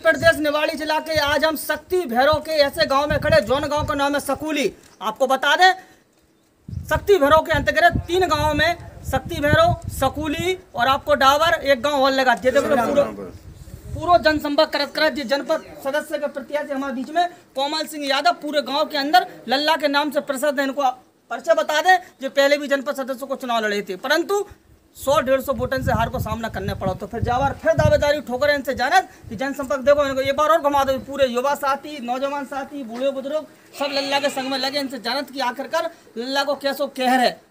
प्रदेश निवाड़ी जिला के आज हम शक्ति भैरव के ऐसे गाँव में खड़े, जोन गाँव का नाम है सकुली। आपको बता दें, शक्ति भैरव के अंतर्गत तीन गाँव में शक्ति भैरव, सकुली और आपको डावर एक गाँव और लगा तो पूरा पूरो जनसंपर्क करत करत जनपद सदस्य के प्रत्याशी हमारे बीच में कोमल सिंह यादव, पूरे गाँव के अंदर लल्ला के नाम से प्रसिद्ध है। इनको परिचय बता दें, जो पहले भी जनपद सदस्यों को चुनाव लड़े थे। परंतु सौ डेढ़ सौ वोटन से हार को सामना करना पड़ा। तो फिर जावर, फिर दावेदारी, ठोकर इनसे जानत कि जनसंपर्क देखो, इनको एक बार और घुमा दो। पूरे युवा साथी, नौजवान साथी, बूढ़े बुज़ुर्ग, सब लल्ला के संग में लगे इनसे जानत कि आखिरकार लल्ला को कैसो कह रहे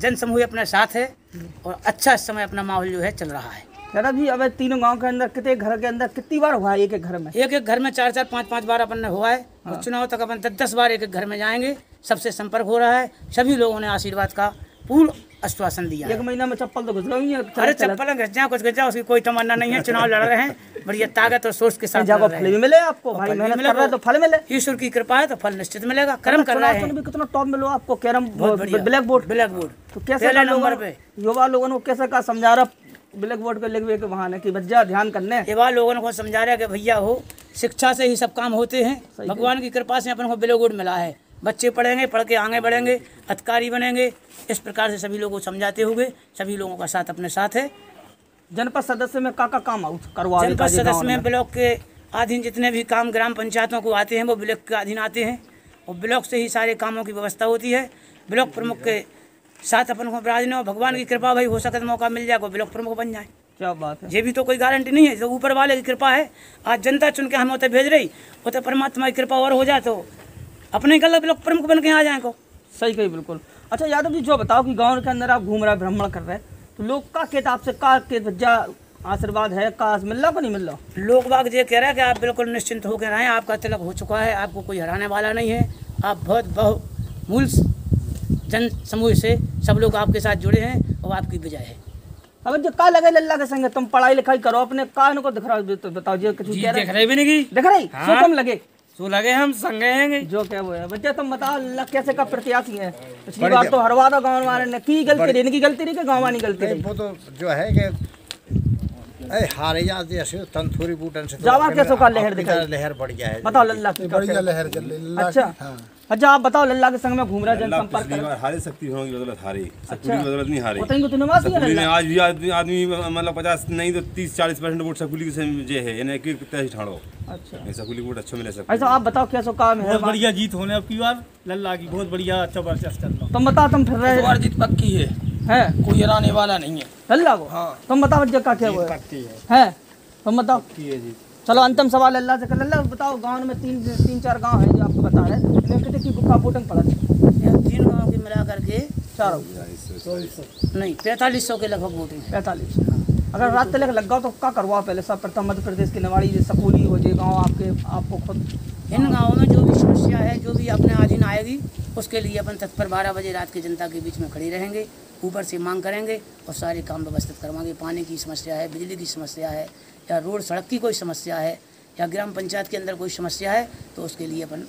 जन समूह अपने साथ है और अच्छा इस समय अपना माहौल जो है चल रहा है। दादा जी अब तीनों गाँव के अंदर कितने घर के अंदर कितनी बार हुआ है एक एक घर में? एक एक घर में चार चार पाँच पाँच बार अपन ने हुआ है और चुनाव तक अपन दस दस बार एक एक घर में जाएँगे। सबसे संपर्क हो रहा है। सभी लोगों ने आशीर्वाद का पूर्ण आश्वासन दिया एक महीना में चप्पल तो घुस है अरे चप्पल घस जाए कुछ घस जाए उसकी कोई तमन्ना नहीं है चुनाव लड़ रहे हैं बढ़िया ताकत और सोच के साथ फल भी मिले आपको भाई मेहनत मिले कर रहे हैं तो फल मिले। ईश्वर की कृपा है तो फल निश्चित मिलेगा कर्म कर रहे हैं। कितना टॉप मिलो आपको carrom. Black board. Black board. तो कैसे नंबर पे। युवा लोगों को कैसे कहा समझा रहा? ब्लैक बोर्ड के लिखवे के बहाने की बच्चा ध्यान करने। युवा लोगों को समझा रहा है कि भैया हो शिक्षा से ही सब काम होते हैं। भगवान की कृपा से अपन को ब्लैक बोर्ड मिला है। बच्चे पढ़ेंगे पढ़ के आगे बढ़ेंगे अधिकारी बनेंगे। इस प्रकार से सभी लोगों को समझाते हुए सभी लोगों का साथ अपने साथ है। जनपद सदस्य में का का काम करवा जनपद सदस्य में ब्लॉक के अधीन जितने भी काम ग्राम पंचायतों को आते हैं वो ब्लॉक के अधीन आते हैं। और ब्लॉक से ही सारे कामों की व्यवस्था होती है। ब्लॉक प्रमुख के साथ अपन को बिराजने और भगवान की कृपा भाई हो सके तो मौका मिल जाएगा ब्लॉक प्रमुख बन जाए। क्या बात है। ये भी तो कोई गारंटी नहीं है जो ऊपर वाले की कृपा है। आज जनता चुन के हम उतने भेज रही होते परमात्मा की कृपा और हो जाए तो अपने ब्लॉक प्रमुख बन के आ जाए को? सही कही बिल्कुल। अच्छा यादव जी जो बताओ कि गाँव के अंदर आप घूम रहे भ्रमण कर रहे हैं तो लोग का कहता आपसे का के बच्चा आशीर्वाद है का मिल रहा को नहीं मिल रहा लोग बाग ये कह रहे हैं कि आप बिल्कुल निश्चिंत होकर रहें आपका तिलक हो चुका है आपको कोई हराने वाला नहीं है। आप बहुत बहुमूल जन समूह से सब लोग आपके साथ जुड़े हैं और आपकी विजय है। अब जो का लगे लल्ला के संग तुम पढ़ाई लिखाई करो अपने का दिख रहा तो बताओ जी कुछ कह रहे भी नहीं दिख रही? तुम लगे। तो लगे हम संगे हैं जो क्या वो है बच्चे तुम बताओ अल्लाह कैसे का प्रत्याशी है? पिछली बार तो हरवा दो गाँव वाले ने। की गलती रही? इनकी गलती रही कि गाँव वाली गलती रही? वो तो जो है कि अरे हारे जाते ऐसे तंथूरी बूटन से तो जावा कैसे का लहर दिखा दिखाई? बढ़ गया है। बताओ अल्लाह की का बढ़िया लहर चल रही लल्ला अच्छा। हाँ। अच्छा आप बताओ लल्ला के संग में घूम रहा जनसंपर्क कर हारे शक्ति होगी बदौलत हारे। सकूली की बदौलत नहीं हारे। बताएँगे तो निवासी है ने आज भी आदमी आदमी मतलब पचास नहीं तो तीस चालीस परसेंट वोट सकूली से जे है इन्हें कि कितना ठाड़ो। अच्छा। वोट अच्छा मिले सकूली ऐसा आप बताओ कैसो काम है? बहुत बढ़िया जीत होने अब की बार लल्ला की बहुत बढ़िया ज़बरदस्त चल रहा तुम बताओ तुम फिर रहे बार जीत पक्की है। हैं? कोई हराने वाला नहीं है। लल्ला को? हाँ। तुम बताओ का क्या हुआ है? हैं। तुम बताओ। चलो अंतिम सवाल अल्लाह से कर अल्लाह बताओ गाँव में तीन तीन चार गाँव है जो आपको बता रहे हैं कितने की गुप्ता वोटिंग पड़ा है तीन गाँव के मिला करके चारों। नहीं पैंतालीस सौ के लगभग वोटिंग है पैंतालीस। अगर रात तक लग गया तो क्या करवाओ पहले? सब प्रथम मध्य प्रदेश के नवाड़ी सकूली हो जे गाँव आपके आपको खुद इन गाँवों में जो भी समस्या है जो भी अपने अधीन आएगी उसके लिए अपन तत्पर बारह बजे रात की जनता के बीच में खड़ी रहेंगे, ऊपर से मांग करेंगे और सारे काम व्यवस्थित करवाएँगे। पानी की समस्या है, बिजली की समस्या है, या रोड, सड़क की कोई समस्या है, या ग्राम पंचायत के अंदर कोई समस्या है तो उसके लिए अपन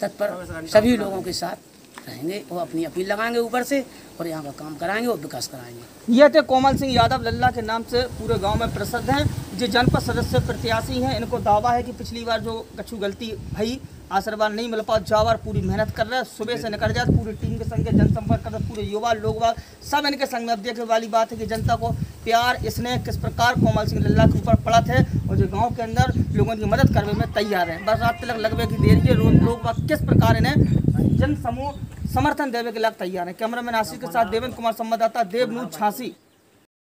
तत्पर सभी लोगों के साथ रहेंगे और अपनी अपील लगाएँगे ऊपर से और यहाँ का काम कराएँगे और विकास कराएँगे। यह थे कोमल सिंह यादव, लल्ला के नाम से पूरे गाँव में प्रसिद्ध हैं। जो जनपद सदस्य प्रत्याशी हैं, इनको दावा है कि पिछली बार जो कछु गलती भई आशीर्वाद नहीं मिल पाओ, जावर पूरी मेहनत कर रहे हैं, सुबह से निकल जाए, पूरी टीम के संग जनसंपर्क कर रहे पूरे युवा लोग सब इनके संग में। अब देखने वाली बात है कि जनता को प्यार, इसने किस प्रकार कोमल सिंह लल्ला के ऊपर पड़ा थे और जो गाँव के अंदर लोगों की मदद करने में तैयार है। बस रात तक लगभग की देर है रोज लोग किस प्रकार इन्हें जन समूह समर्थन देवे के लिए तैयार है। कैमरामैन आशीष के साथ देवेंद्र कुमार, संवाददाता देवनूर झांसी।